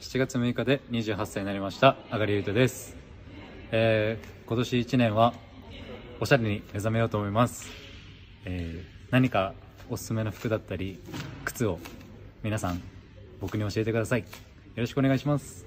7月6日で28歳になりましたあがりゆうとです、えー今年1年はおしゃれに目覚めようと思います、えー何かおすすめの服だったり靴を皆さん僕に教えてください。よろしくお願いします。